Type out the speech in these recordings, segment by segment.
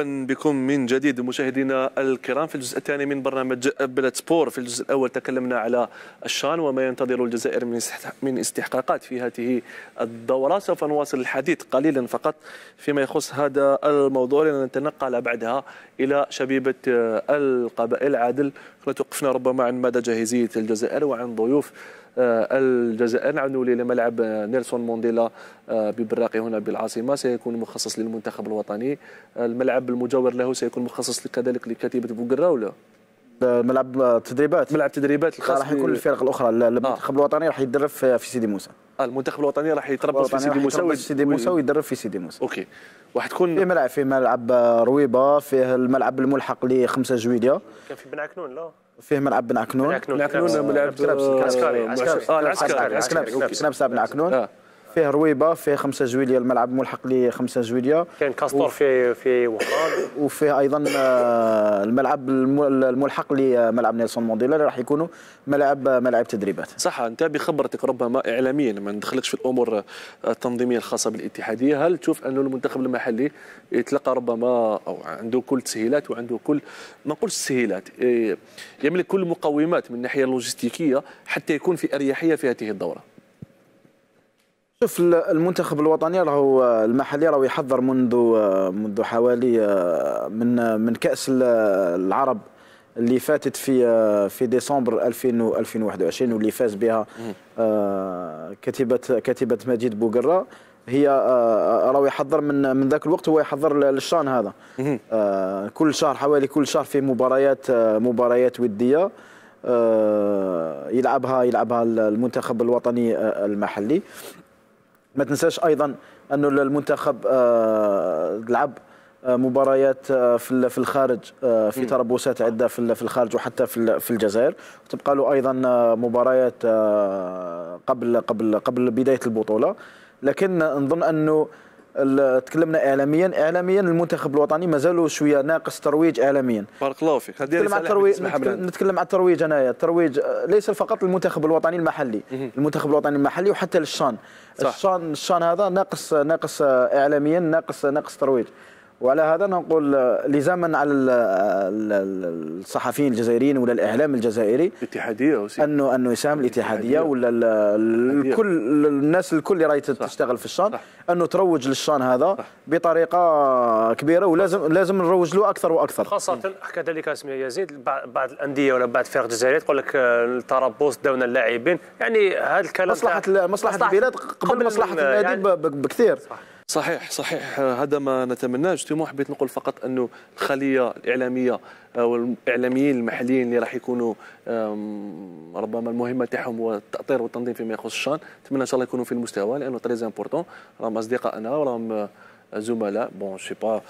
بكم من جديد مشاهدينا الكرام. في الجزء الثاني من برنامج بلد سبور في الجزء الأول تكلمنا على الشان وما ينتظر الجزائر من من استحقاقات في هذه الدورة. سوف نواصل الحديث قليلا فقط فيما يخص هذا الموضوع. لنتنقل بعدها إلى شبيبة القبائل عادل توقفنا ربما عن مدى جاهزية الجزائر وعن ضيوف الجزائر. نعود لملعب نيلسون مونديلا آه، ببراقي هنا بالعاصمة. سيكون مخصص للمنتخب الوطني. الملعب المجاور له سيكون مخصص كذلك لكتيبة بوغرا ولا؟ ملعب تدريبات. ملعب تدريبات الخاص راح يكون الفرق الأخرى. المنتخب آه. الوطني راح يتدرب في سيدي موسى. آه المنتخب الوطني راح يتربص في سيدي موسى في سيدي موسى ويدرب في سيدي موسى. أوكي. راح تكون في ملعب في ملعب رويبة فيه الملعب الملحق ل 5 جويليا كان في بن عكنون لا؟ فيه ملعب بن عكنون. بن عكنون. بن عكنون ملعب عسكري. عسكري. العسكري عسكري. سنابسا بن عكنون. فيه رويبة فيه 5 جويليا الملعب ملحق ل 5 جويليا كاين كاستور في في وهران وفيه أيضا آه، الملعب الملحق لملعب نيلسون مونديلا اللي راح يكونوا ملاعب ملاعب تدريبات. صح أنت بخبرتك ربما اعلاميا ما ندخلكش في الأمور التنظيمية الخاصة بالاتحادية. هل تشوف انه المنتخب المحلي يتلقى ربما أو عنده كل التسهيلات وعنده كل ما نقولش التسهيلات يملك كل المقومات من الناحية اللوجستيكية حتى يكون في أريحية في هذه الدورة؟ شوف المنتخب الوطني راهو المحلي راهو يحضر منذ منذ حوالي من من كأس العرب اللي فاتت في في ديسمبر 2021 واللي فاز بها كتيبة كتيبة مجيد بوقرة. هي راهو يحضر من من ذاك الوقت هو يحضر للشان هذا. كل شهر حوالي كل شهر في مباريات مباريات ودية يلعبها يلعبها المنتخب الوطني المحلي. ما تنساش أيضا أنه المنتخب آه، لعب آه، مباريات آه، في في الخارج في تربصات عدة في الخارج وحتى في في الجزائر. وتبقى له أيضا مباريات قبل قبل قبل بداية البطولة. لكن نظن أنه تكلمنا اعلاميا. اعلاميا المنتخب الوطني مازال شوية ناقص ترويج اعلاميا. بارك الله فيك. نتكلم عن الترويج نتكلم عن الترويج انايا الترويج ليس فقط للمنتخب الوطني المحلي. المنتخب الوطني المحلي وحتى للشان الشان الشان هذا ناقص ناقص اعلاميا ناقص ناقص ترويج. وعلى هذا نقول لزاما على الصحفيين الجزائريين ولا الإعلام الجزائري الاتحادية أنه أنه يساهم الاتحادية. ولا الكل الناس الكل اللي راهي تشتغل في الشان أنه تروج للشان هذا صح. بطريقة كبيرة ولازم لازم نروج له أكثر وأكثر. خاصة كذلك اسمي يزيد بعض الأندية ولا بعض الفرق الجزائرية تقول لك التربص دون اللاعبين. يعني هذا الكلام مصلحة مصلحة البلاد قبل مصلحة النادي يعني بكثير. صح. صحيح صحيح. هذا ما نتمناه. justement حبيت نقول فقط أنه الخلية الإعلامية أو الإعلاميين المحليين اللي راح يكونوا ربما المهمة تاعهم هو التأطير والتنظيم فيما يخص الشان. نتمنى إن شاء الله يكونوا في المستوى لأنه très important راهم اصدقائنا وراهم زملاء. bon c'est pas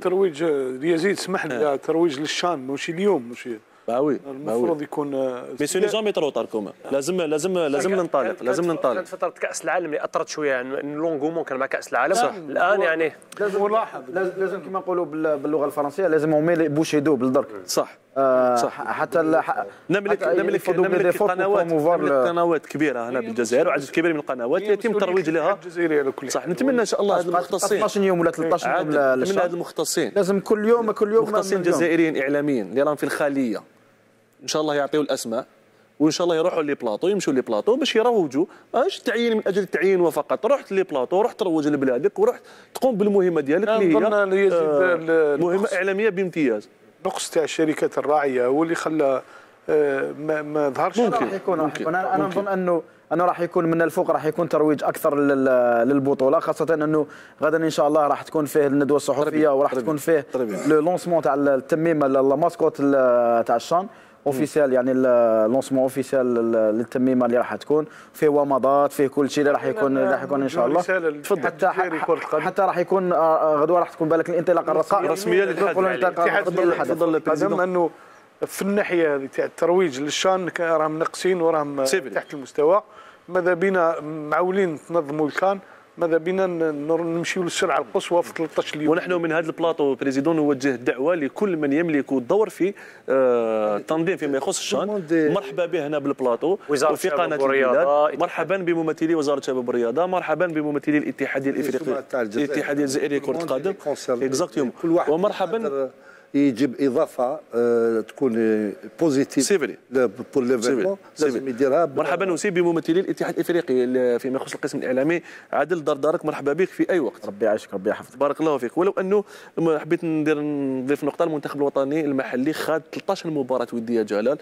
ترويج يزيد اسمح لي آه. ترويج للشان ماشي اليوم ماشي bah oui المفروض يكون mais c'est jamais trop tard كومان لازم لازم لازم ننطلق لازم ننطلق كانت فترة كأس العالم اللي أثرت شوية. يعني l'engouement كان مع كأس العالم. صح. الآن يعني لازم ملاحظ لازم كما نقولوا باللغة الفرنسية لازم هما bouchées doubles درك. صح. صح. حتى نملك نملك نملك قنوات نملك قنوات كبيرة هنا بالجزائر وعدد كبير من القنوات يتم الترويج لها. صح نتمنى إن شاء الله هذه المختصين. 12 يوم ولا 13 يوم نتمنى هذه المختصين. لازم كل يوم كل يوم مختصين جزائريين إعلاميين اللي راهم في الخلية إن شاء الله يعطيو الأسماء وإن شاء الله يروحوا les plateaux يمشوا les plateaux باش يروجوا. ماش تعيين من أجل التعيين وفقط؟ رحت les plateaux رحت تروج لبلادك ورحت تقوم بالمهمة ديالك اللي هي آه مهمة إعلامية بامتياز. نقص تاع الشركات الراعيه هو اللي خلى آه ما, ما ظهرش. ممكن راح يكون راح يكون. أنا نظن أنه أنه راح يكون من الفوق راح يكون ترويج أكثر للبطولة خاصة أنه غدا إن شاء الله راح تكون فيه الندوة الصحفية وراح تكون فيه le lancement تاع التميمه ال mascotte تاع الشان. officiel يعني ال lancement officiel للتميمه اللي راح تكون فيه ومضات فيه كل شيء اللي راح يكون راح يكون ان شاء الله حتى حتى راح يكون غدوه راح تكون بالك الانطلاقه الرسميه رسميه للحدث انه في الناحيه هذه تاع الترويج للشان راهم ناقصين وراهم تحت المستوى ماذا بينا معولين تنظموا الكان ماذا بينا نمشيو للسرعة القصوى في 13 اليوم. ونحن من هذا ال plateau président نوجه دعوه لكل من يملك الدور في آه، التنظيم فيما يخص الشان. مرحبا به هنا بالبلاطو وفي قناة البلاد. مرحبا بممثلي وزارة الشباب والرياضة. مرحبا بممثلي الاتحاديه الافريقيه الاتحاديه الجزائريه لكرة القدم. exactement ومرحبا يجيب إضافة آه، تكون positive c'est vrai pour l'événement لازم يديرها. مرحبا وسي بممثلي الاتحاد الإفريقي فيما يخص القسم الإعلامي عادل دردارك. مرحبا بك في أي وقت. ربي يعيشك ربي يحفظك. بارك الله فيك. ولو أنه حبيت ندير نضيف نقطة المنتخب الوطني المحلي خاض 13 مباراه ودية جلال.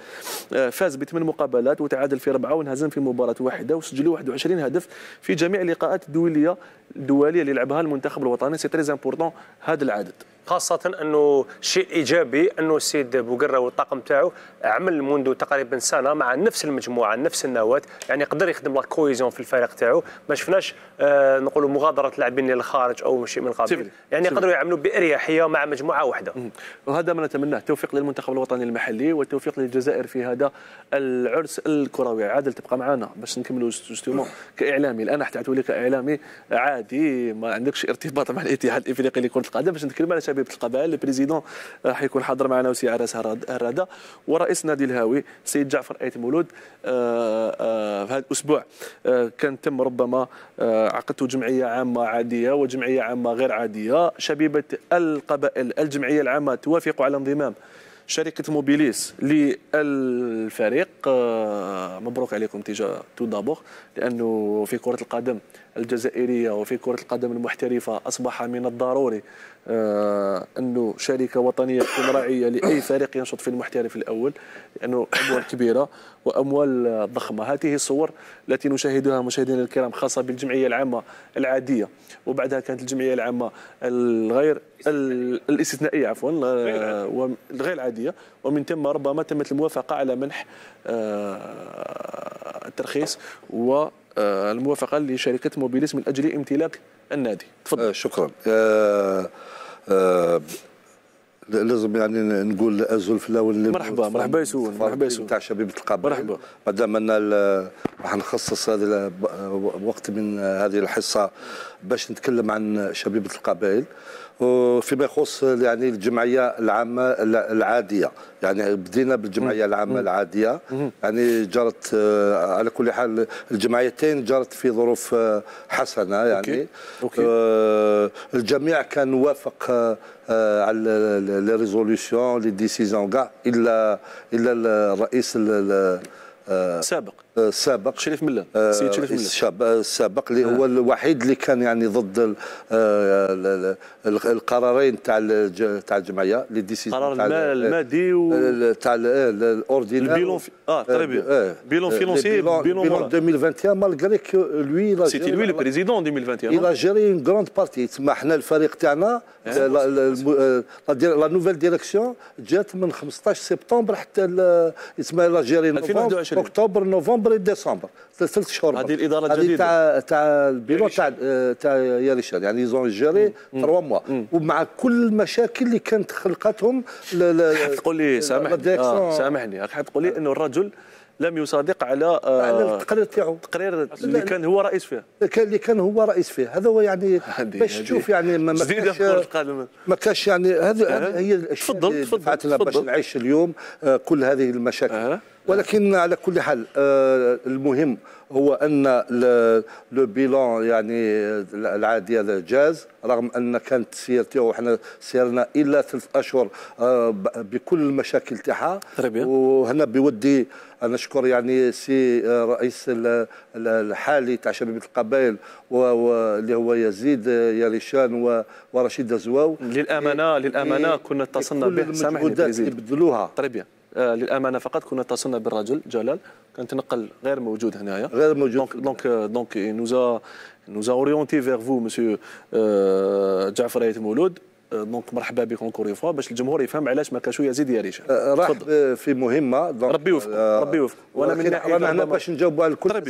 آه، فاز بثمان مقابلات وتعادل في اربعه وانهزم في مباراة واحدة وسجلوا 21 هدف في جميع اللقاءات الدوليه الدولية اللي لعبها المنتخب الوطني. c'est très important هذا العدد. خاصة أنه شيء إيجابي أنه السيد بوقرة والطاقم تاعو عمل منذ تقريبا سنة مع نفس المجموعة نفس النواة يعني يقدر يخدم la cohésion في الفريق تاعو. ما شفناش آه نقولوا مغادرة لاعبين للخارج أو شيء من القبيل. يعني يقدروا يعملوا بأريحية مع مجموعة واحدة. وهذا ما نتمناه. التوفيق للمنتخب الوطني المحلي والتوفيق للجزائر في هذا العرس الكروي. عادل تبقى معنا باش نكملوا justement كإعلامي. الآن حتى لك كإعلامي عادي. ما عندكش ارتباط مع الاتحاد الإفريقي لكرة القدم. باش نتكلم على شباب القبائل. ال président حيكون حاضر معنا وسي عراس هرادة ورئيس نادي الهاوي السيد جعفر أيت مولود. آه، آه، في هذا الأسبوع آه، كان تم ربما عقدت جمعية عامة عادية وجمعية عامة غير عادية. شبيبة القبائل الجمعية العامة توافق على انضمام شركة موبيليس للفريق. مبروك عليكم تجاه تو دابور لأنه في كرة القدم الجزائرية وفي كرة القدم المحترفة أصبح من الضروري آه، انه شركة وطنية تكون راعية لأي فريق ينشط في المحترف الأول لأنه أموال كبيرة وأموال ضخمة. هذه الصور التي نشاهدها مشاهدينا الكرام خاصة بالجمعية العامة العادية وبعدها كانت الجمعية العامة الغير الاستثنائية عفوا آه، الغير العاديه ومن ثم ربما تمت الموافقة على منح آه، الترخيص و الموافقة لشركة موبيليس من أجل امتلاك النادي. تفضل. شكرا. آه آه، لازم يعني نقول أزول في الأول. مرحبا مرحبا يسون مرحبا يسون. تاع شبيبة القبائل. مرحبا. مادام أن راح نخصص هذا وقت من هذه الحصة باش نتكلم عن شبيبة القبائل. وفيما يخص يعني الجمعية العامة العادية. يعني بدينا بالجمعية العامة العادية. يعني جرت آه، على كل حال الجمعيتين جرت في ظروف آه، حسنة يعني. أوكي. أوكي. آه، الجميع كان وافق على les résolutions les décisions كاع إلا إلا الرئيس السابق السابق شريف ملا السيد شريف ملا الشاب السابق اللي هو الوحيد اللي كان يعني ضد القرارين تاع تاع الجمعية لي ديسيزيون القرار المادي و تاع الاوردينير البيلون آه تري بيان بيلون فينونسي بيلون 2021 مالغري كو لوي سيتي لوي لو بريزيدون 2021 il a géré une grande partie. تسمى حنا الفريق تاعنا لا نوفيل ديريكسيون جات من 15 سبتمبر حتى يسمى l'a géré 2021 اكتوبر نوفمبر ديسمبر ثلاث شهور هذه الاداره الجديده تاع تاع البيرو تاع تاع ياريشان يعني ils ont géré 3 mois ومع كل المشاكل اللي كانت خلقتهم تقول لي سامحني. آه سامحني. راح تقول لي إنه الرجل لم يصادق على آه التقرير تاعو. التقرير اللي كان هو رئيس فيه كان اللي كان هو رئيس فيه هذا هو يعني باش تشوف يعني ما كاش ما كاش يعني هذه هي الأشياء اللي دفعتنا باش نعيش اليوم آه كل هذه المشاكل. أه. ولكن على كل حال آه المهم هو أن le bilan يعني العادي هذا جاز رغم أن كانت سيرته وحنا سيرنا إلى ثلاث أشهر آه بكل المشاكل تاعها. وهنا بودي نشكر يعني سي آه، رئيس الحالي تاع شبيبه القبائل واللي هو يزيد ياريشان ورشيد دزواو للامانه للأمانة كنا اتصلنا به. سامحني يبذلوها طيب آه للأمانة فقط كنا اتصلنا بالرجل جلال. كان تنقل غير موجود هنايا. غير موجود. donc donc donc nous a orientés vers vous monsieur euh, جعفر ايت مولود donc مرحبا بك encore une fois باش الجمهور يفهم علاش ما كانش يزيد يا ريشان راح في مهمة. ربي يوفق ربي يوفق وأنا من رانا هنا باش نجاوبوا على الكل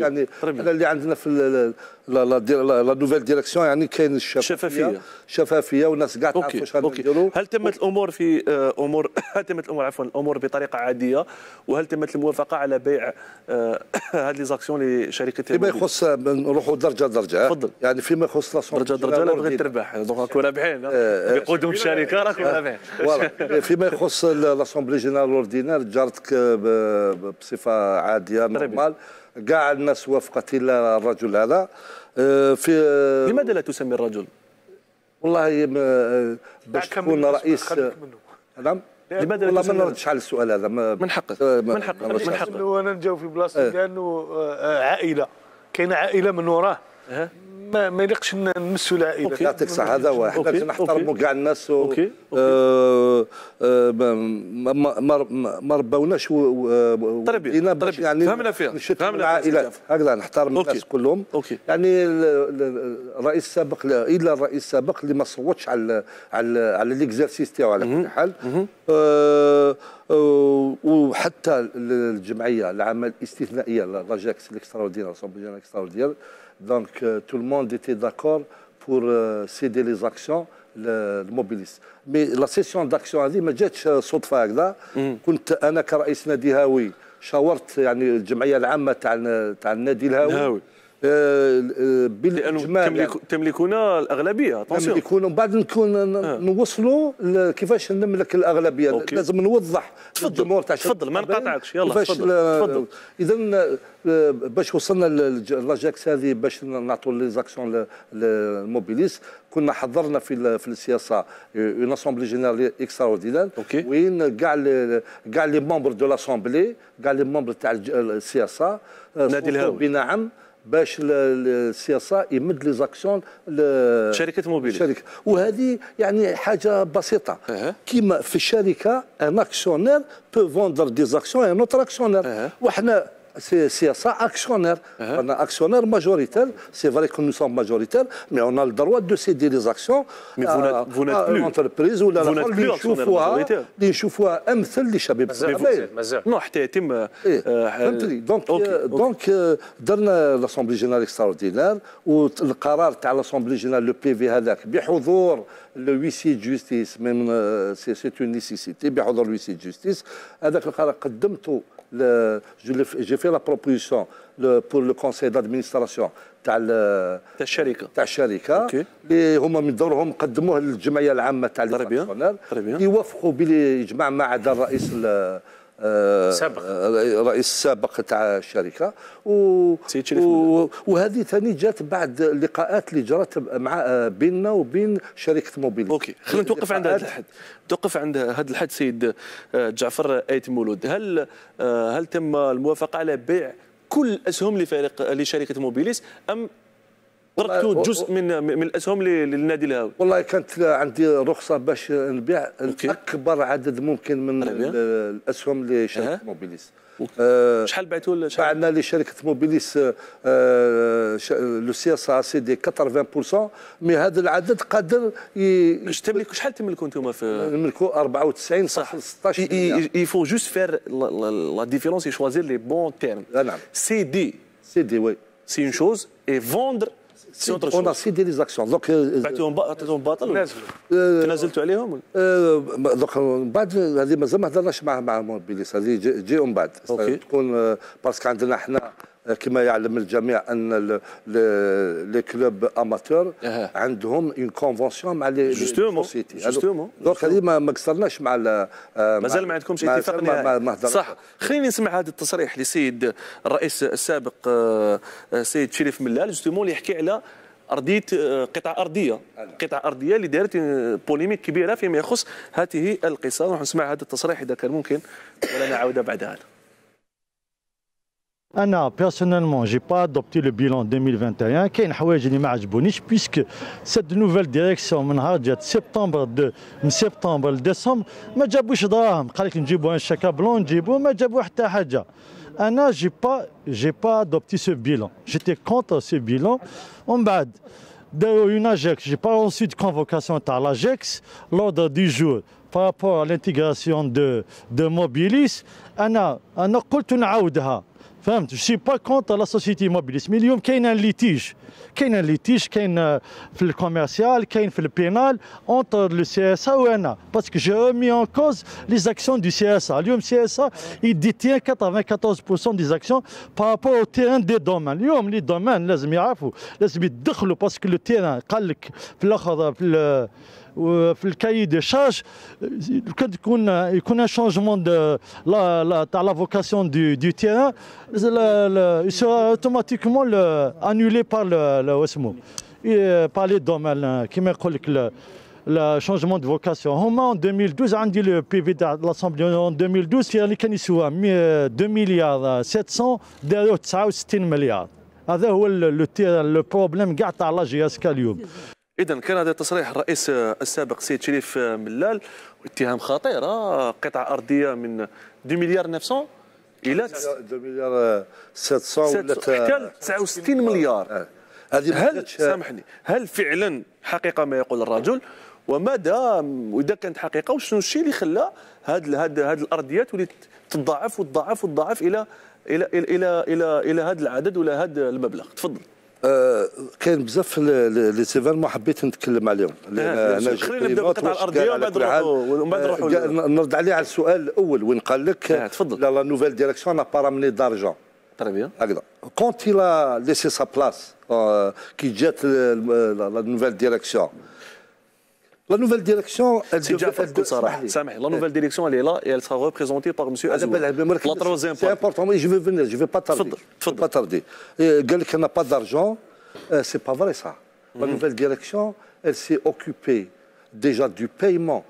يعني أنا اللي عندنا في la nouvelle direction يعني كاين الشفافية. شفافية. والناس كاع تعرفوا واش نديروا هل تمت الأمور في أمور هل تمت الأمور عفوا الأمور بطريقة عادية؟ وهل تمت الموافقة على بيع هذه les actions لشركة فيما يخص نروحوا درجة درجة. تفضل. يعني فيما يخص درجة درجة لا بغيت تربح. donc رابحين. بقدوم الشركة راكم رابحين فيما يخص l'assemblée générale ordinaire جازت بصفة عادية normal. كاع الناس وافقت الا الرجل هذا. في لماذا لا تسمي الرجل؟ والله باش تكون رئيس نعم. لماذا والله ما نردش على السؤال هذا. من حقك. من حقك. من حقك أنا نجاوب في بلاصتي لأنه عائلة. كاينة عائلة من وراه. ما ما يليقش نمسوا العائلة. يعطيك الصحه هذا هو حنا نحترموا كاع الناس و OK. آه ما ما ما ربوناش تربية باش يعني فهمنا فيها فهمنا العائلات هكذا نحترم الناس كلهم. OK. يعني الرئيس السابق إلا الرئيس السابق اللي ما صوتش على على على l'exercice تاعو على كل حال. آه وحتى الجمعية العامه الاستثنائية l'AGEx ال extraordinaire l'assemblée extraordinaire Donc euh, tout le monde était d'accord pour euh, céder les actions الموبيليس mais la cession d'actions هذه ما جاتش صدفه هكذا كنت أنا كرئيس نادي هاوي شاورت يعني الجمعيه العامه تاع تاع النادي الهاوي بالاجمال تملك تملكون الأغلبية تملكون ومن بعد نكون آه. نوصلوا كيفاش نملك الأغلبية. OK. لازم نوضح تفضل. تاع تفضل ما نقاطعكش. يلا تفضل. اذا باش وصلنا l'AGEx هذه باش نعطوا les actions للموبيليس كنا حضرنا في في ال CSA une assemblée générale extraordinaire وين كاع كاع les membres de l'assemblée كاع les membres تاع ال CSA نادي الهاوي. بنعم. باش ال CSA يمد les actions شركة موبيل شركة وهذه يعني حاجة بسيطة أه. كيما في الشركة un actionnaire peut vendre des actions à un autre actionnaire أه. وحنا CSA actionnaire. Uh -huh. On a actionnaire majoritaire. C'est vrai que nous sommes majoritaires, mais on a le droit de céder les actions mais à, vous à plus. entreprise ولا vous n'êtes plus نشوفوها اللي نشوفوها امثل لشباب مازال نو حتى يتم فهمتني دونك دونك درنا لاسومبلي جينيرال اكستراوردينير والقرار تاع لاسومبلي جينيرال لو بي في هذاك بحضور لو ويسي جوستيس من سي سي اون نيسيسيتي بحضور الويسي جوستيس هذاك القرار قدمته j'ai fait la proposition le, pour le conseil d'administration تاع تاع الشركة تاع الشركة اللي هما من دورهم قدموه للجمعيه العامه تاع ال actionnaires يوافقوا بالاجماع ما عدا الرئيس سابق. الرئيس السابق تاع الشركة. و... و... وهذه ثاني جات بعد اللقاءات اللي جرت مع بيننا وبين شركة موبيليس OK. خلينا نتوقف عند هذا الحد. توقف عند هذا الحد سيد جعفر آيت مولود. هل هل تم الموافقة على بيع كل الاسهم لفريق لشركة موبيليس أم تركتوا جزء من من الأسهم للنادي الهاوي والله كانت عندي رخصة باش نبيع أكبر عدد ممكن من الأسهم لشركة أه. موبيليس. أه شحال بعتوا بعنا لشركة موبيليس le CSA cède 80% mais هذا العدد قادر ي... تملكوا شحال تملكوا أنتم في نملكوا 94 صح. 16 il faut juste faire la, la différence et choisir les bons termes. نعم. Céder. Céder oui. C'est une chose. Et vendre c'est on a cédé les actions donc بعتوهم عطيتهم باطل تنازلتوا عليهم دوك من بعد هذه مازال ما هضرناش مع مع موبيليس هذه تجي من بعد تكون parce que عندنا إحنا كما يعلم الجميع أن les clubs amateurs عندهم une convention مع les sociétés justement donc هذه ما قصرناش مع مازال ما عندكمش اتفاق نهائي. صح. خليني نسمع هذا التصريح لسيد الرئيس السابق سيد شريف ملال justement اللي يحكي على أرضية قطع أرضية. قطع أرضية اللي دارت polémique كبيرة فيما يخص هذه القصة. نروح نسمع هذا التصريح إذا كان ممكن ولا نعاود بعد هذا. أنا personnellement j'ai pas adopté le bilan 2021 كاين حوايج اللي ما عجبونيش parce que cette nouvelle direction من نهار جات سبتمبر دو من سبتمبر لديسمبر ما جابوش دراهم قال لك نجيبوا ان شاكا بلون نجيبوا ما جابوا حتى حاجة أنا j'ai pas j'ai pas adopté ce bilan j'étais contre ce bilan ومن بعد une AGEX. J'ai pas reçu de convocation à l'AGEX. L'ordre du jour par rapport à l'intégration de, de Mobilis. أنا أنا قلت نعاودها فهمت؟ je suis pas contre la société Mobilis mais اليوم كاين un litige. كاين un litige كاين في ال commercial كاين في ال pénal entre le CSA وأنا parce que je mets en cause les actions du CSA اليوم CSA il détient 94% des actions par rapport au terrain des domaines اليوم les domaines لازم يعرفوا لازم يدخلوا parce que le terrain قال لك في الآخر في في ال cahier des charges كان تكون يكون un changement de la تاع la vocation du du terrain c'est automatiquement annulé par واسمو par les domaines كيما يقول لك le changement de vocation هما en 2012 عندي le PV تاع l'assemblée en 2012 اللي كان يسوى 2 مليار 700 داروا 69 مليار هذا هو le le problème كاع تاع la JSK اليوم اذا كان هذا تصريح الرئيس السابق سيد شريف ملال اتهام خطير قطعة أرضية من 2 مليار 900 إلى 2 مليار 700 ولا حتى 69 مليار. آه. هذه هل سامحني هل فعلا حقيقة ما يقول الرجل؟ وماذا وإذا كانت حقيقة وشنو الشيء اللي خلى هاد هاد هاد الارضيات ولات تضاعف وتضاعف وتضاعف إلى إلى إلى إلى إلى, إلى هذا العدد ولا هذا المبلغ؟ تفضل. آه كاين بزاف les suivants ما حبيت نتكلم عليهم. أنا خلينا نبدا بالقطعه الأرضية ومن بعد نروحوا نروحوا نرد عليه على السؤال الأول وين قال لك تفضل. la nouvelle direction n'a pas ramené d'argent très bien هكذا. quand il a laissé sa place كي جات la nouvelle direction La nouvelle direction, elle C'est déjà La nouvelle direction, elle est là et elle sera représentée par M. Azoua. La troisième C'est important, mais je vais venir, je ne vais pas tarder. Je pas tarder. Quelqu'un n'a pas d'argent, euh, c'est pas vrai ça. La mhm. nouvelle direction, elle s'est occupée déjà du paiement,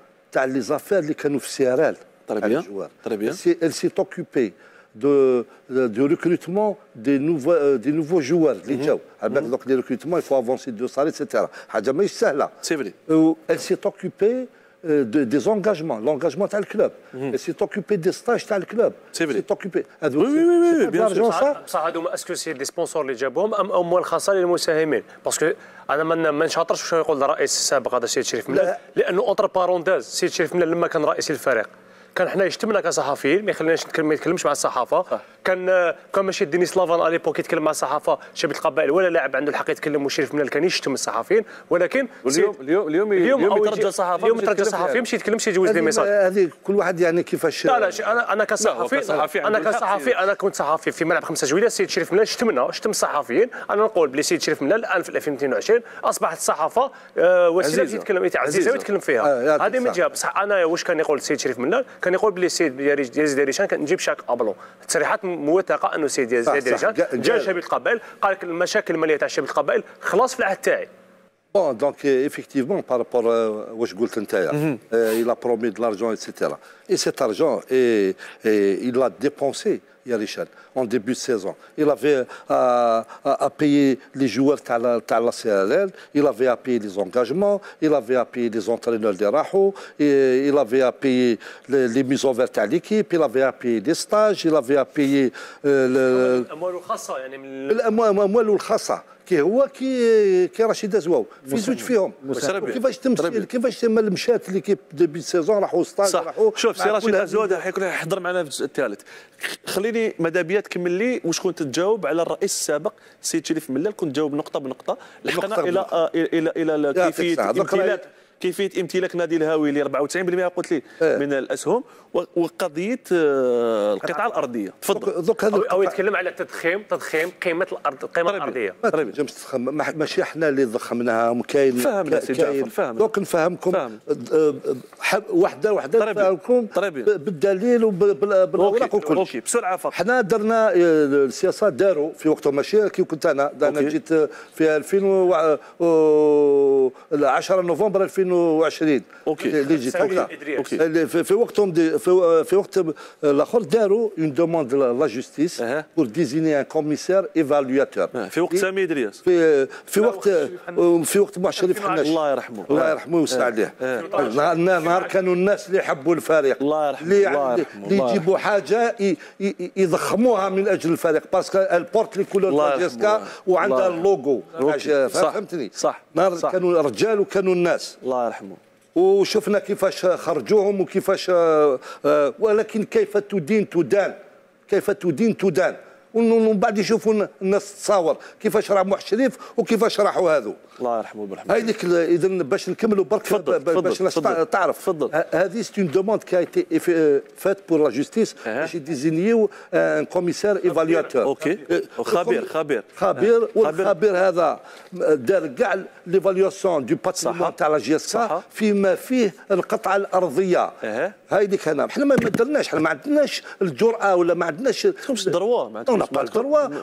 des affaires, les canaux CRL. Très bien. Très bien. Elle s'est occupée de, de, recrutement des nouveaux, euh, des nouveaux joueurs les mm -hmm. donc les recrutements il faut avancer de ça etc c'est vrai elle s'est occupée euh, de, des engagements, l'engagement le club. Mm -hmm. Elle s'est occupée des stages le club. C'est vrai. s'est occupée. Oui, oui, oui, oui bien sûr. بصح هذوما est-ce que c'est des sponsors اللي جابوهم ام اموال خاصه للمساهمين parce que أنا ما ما نشاطرش واش يقول الرئيس السابق هذا السيد شريف ملال لأنه entre parenthèses السيد شريف ملال لما كان رئيس الفريق كان حنا يشتمنا كصحفيين ما يخليناش نتكلم ما يتكلمش مع الصحافة. صح. كان كان ماشي دينيس لافان à l'époque يتكلم مع الصحافة شبه القبائل ولا لاعب عنده الحق يتكلم وشريف من كان يشتم الصحفيين. ولكن اليوم اليوم اليوم اليوم, يترجى الصحافة اليوم يترجى الصحفي يمشي يتكلم شي يجوز des messages هذه كل واحد يعني كيفاش لا لا أنا أنا كصحفي أنا كصحفي أنا كنت صحفي في ملعب 5 جويلية السيد شريف ملال شتمنا شتم الصحفيين. أنا نقول بلي السيد شريف ملال الان في 2022 أصبحت الصحافه آه، وسيلة يتكلم عزيزة ويتكلم فيها. آه، هذه من جهة بصح أنا واش كان يقول السيد شريف ملال كان يقول بلي السيد يزيد ديريشان كنجيب شاك ابلون تصريحات موثقة أنه السيد يزيد ديريشان جا شبيب القبائل قال لك المشاكل المالية تاع شبيب القبائل خلاص في العهد تاعي. Bon, donc effectivement, par rapport à ce que tu as il a promis de l'argent, etc. Et cet argent, et, et il l'a dépensé. Richard, en début de saison. Il avait à, à, à payer les joueurs à la, CLL, il avait à payer les engagements, il avait à payer les entraîneurs de Raho, et il avait à payer les, les mises en verte à l'équipe, il avait à payer les stages, il avait à payer le. كي هو كي كي رشيد زواو في زوج فيهم. كيفاش تم كيفاش تم مشات ليكيب ديبي سيزون راحوا ستاج راحوا شوف سي رشيد زواو حيكون يحضر معنا في الجزء الثالث. خليني ماذا بيا تكمل لي واش كنت تجاوب على الرئيس السابق سيد شريف ملال كنت تجاوب نقطة بنقطة لحقنا إلى إلى إلى كيفيه امتلاك كيفية امتلاك نادي الهاوي ل 94% قلت لي إيه. من الأسهم وقضية آه، القطعه الأرضية. تفضل. دوك هذا أو يتكلم على تضخيم تضخيم قيمة الأرض القيمه الأرضية. ماشي إحنا اللي ضخمناها. كاين فهمنا سي جعفر فهمنا. دوك نفهمكم. فهم. وحدة وحدة نفهمكم. بالدليل وبالاوراق وكل OK بسرعة فقط. حنا درنا آه، السياسة داروا في وقتهم ماشي كي كنت أنا. أنا جيت في 2010 نوفمبر 2000 22 OK. اللي جيت سامي وقتها. إدريس. OK. اللي في وقتهم دي في, في وقت الآخر داروا une demande la justice. pour désigner un commissaire évaluateur آه، في وقت سامي إدريس في في وقت. في وقت مع شريف حناش الله يرحمه الله يرحمه ويوسع عليه نهار نهار كانوا الناس اللي يحبوا الفريق الله يرحمه، اللي الله يرحمه، اللي الله يجيبوا حاجة يضخموها من أجل الفريق باسكو البورت لي كولور الله ديال يرحمه. جيسكا وعندها صح. فهمتني صح. نهار صح. كانوا الرجال وكانوا الناس الله يرحمه. وشفنا كيفاش خرجوهم وكيفاش آه، آه، ولكن كيف تدين تدان؟ كيف تدين تدان؟ ومن بعد يشوفوا الناس تصاور. كيفاش راح محند شريف وكيفاش راحوا هذو؟ الله يرحمه بالرحمه هذيك إذا باش نكملوا برك باش تفضل، الناس تفضل. تعرف تفضل. هذه c'est une demande qui était faite pour la justice. باش يديزينيو un commissaire évaluateur OK. خبير، خبير. خبير. والخبير هذا دار كاع l'évaluation du صح. patrimoine تاع la JSK فيما فيه القطعة الأرضية. هذيك انا إحنا ما درناش إحنا ما عندناش الجرأة ولا ما عندناش دروا ما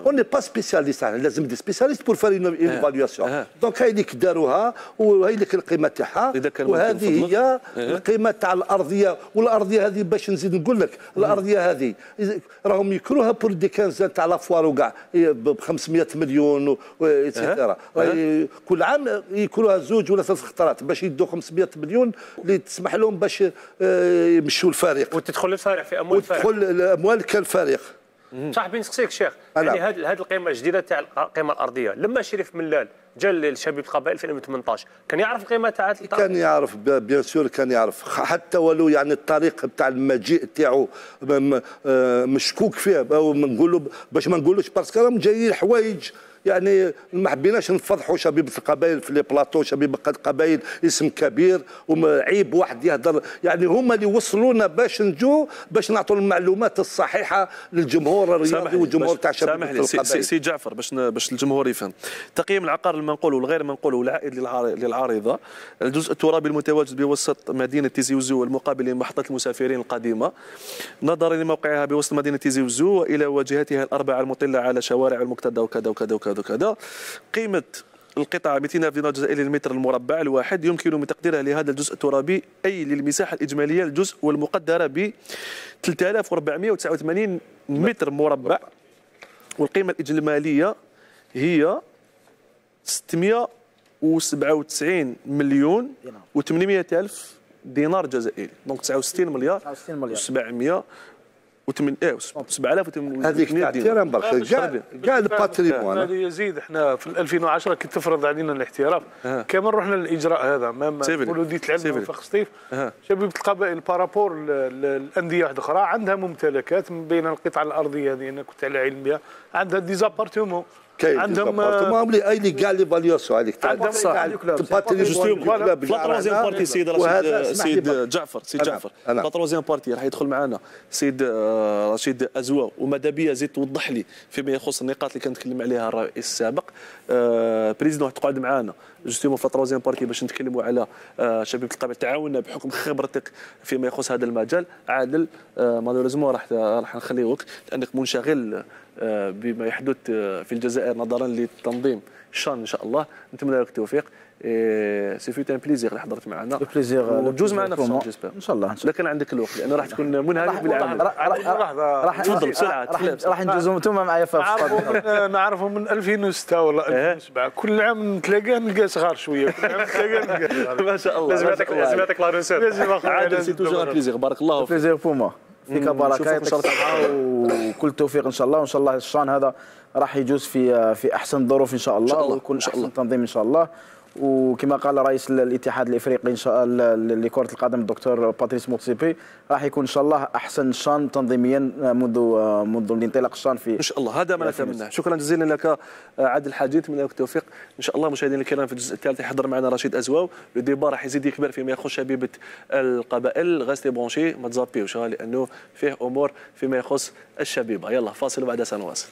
on n'est pas spécialiste يعني لازم des spécialistes pour faire une évaluation أها. donc هذيك داروها وهذيك القيمة تاعها. وهذه. هي أها. القيمة تاع الأرضية. والأرضية هذه باش نزيد نقول لك الأرضية هذه إذا- راهم يكروها pour des quinzaines تاع la foire وكاع ب 500 مليون et cetera كل عام يكروها زوج ولا ثلاث خطرات باش يدوا 500 مليون اللي تسمح لهم باش يمشوا الفريق. وتدخل الفريق في أموال الفريق. وتدخل الاموال كالفريق صاحبي نسقسيك شيخ. يعني هذه هذه القيمة الجديدة تاع القيمه الأرضية. لما شريف ملال جا للشبيب القبائل في 2018 كان يعرف القيمه تاع كان يعرف bien sûr كان يعرف. حتى ولو يعني الطريق بتاع المجيء تاعو آه، مشكوك فيه نقولوا باش ما نقولوش parce que راهم جايين حوايج. يعني ما حبيناش نفضحوا شبيبه القبائل في les plateaux شبيبه القبائل اسم كبير وعيب واحد يهدر يعني هما اللي وصلونا باش نجو باش نعطوا المعلومات الصحيحة للجمهور الرياضي والجمهور تاع شبيبه سامحني سي, القبائل. جعفر باش باش الجمهور يفهم. تقييم العقار المنقول والغير منقول والعائد للعار- للعارضة. الجزء الترابي المتواجد بوسط مدينة تيزي وزو المقابل لمحطة المسافرين القديمة. نظرا لموقعها بوسط مدينة تيزي وزو وإلى واجهتها الأربعة المطلة على شوارع المقتدى وكذا وكذا وكذا. وكذا قيمة القطعة 200 دينار جزائري للمتر المربع الواحد يمكن من تقديرها لهذا الجزء الترابي أي للمساحة الإجمالية للجزء والمقدرة ب 3489 متر مربع. والقيمة الإجمالية هي 697 مليون و800 ألف دينار جزائري دونك 69 مليار 69 مليار. و700 وثمن إيه 7000 هذيك تاع terrain برك كاع كاع ال patrimoine هذا يزيد. إحنا في 2010 كنت تفرض علينا الاحتراف. كمان رحنا للإجراء هذا. mais c'est vrai. ولوديه العلم. وفاق سطيف. شبيبه القبائل par rapport الانديه واحدة أخرى. عندها ممتلكات من بين القطع الأرضية هذه أنا كنت على علم بها. عندها des appartements كاين عندهم عندهم اللي أي لي هذيك تاع عندهم تاع صح. ال patrimoine justement club في la troisième partie سيد رشيد لي سيد. جعفر سيد جعفر. la troisième partie راح يدخل معنا سيد آه، رشيد ازوا وماذا بيا زيد توضح لي فيما يخص النقاط اللي كان نتكلم عليها الرئيس السابق. آه، président تقعد معنا justement في troisième partie باش نتكلموا على آه، شبيبه القبائل تعاوننا بحكم خبرتك فيما يخص هذا المجال. عادل malheureusement راح راح نخليوك لأنك منشغل بما يحدث آه، في الجزائر نظرا لتنظيم الشان إن شاء الله. نتمنى لك التوفيق. ça fait un plaisir اللي حضرت معنا. plaisir وجوز معنا في الصوت j'espère ان شاء الله ان شاء اذا كان عندك الوقت لأنه راح تكون منهمك بالعمل راح راح لحظة. راح تفضل بسرعة راح نجوزوا أنتم معايا في الصاد. من نعرفوا من 2006 ولا إيه. 2007 كل عام نتلاقى نلقى صغار شوية. كل عام نتلاقى نلقى. ما شاء الله لازم يعطيك لازم. يعطيك لا روسيت. لازم عادل سي توجور. بليزير بارك الله فيك. بليزير بوما فيك بركه يعطيك شاء الله. الصحه وكل توفيق إن شاء الله وإن شاء الله الشان هذا راح يجوز في في أحسن ظروف إن شاء الله, شاء الله، ويكون إن شاء أحسن الله. تنظيم إن شاء الله وكما قال رئيس الاتحاد الإفريقي إن شاء الله لكرة القدم الدكتور باتريس موتسيبي راح يكون إن شاء الله أحسن شان تنظيميا منذ منذ الانطلاق الشان في إن شاء الله. هذا ما نتمناه شكرا جزيلا لك عادل حاجي نتمنى لك التوفيق إن شاء الله مشاهدينا الكرام في الجزء الثالث يحضر معنا رشيد أزواو. لو ديبا راح يزيد يكبر فيما يخص شبيبة القبائل. غاستي بونشي ما تزابيوش لأنه فيه أمور فيما يخص الشبيبة. يلا فاصل وبعدها سنواصل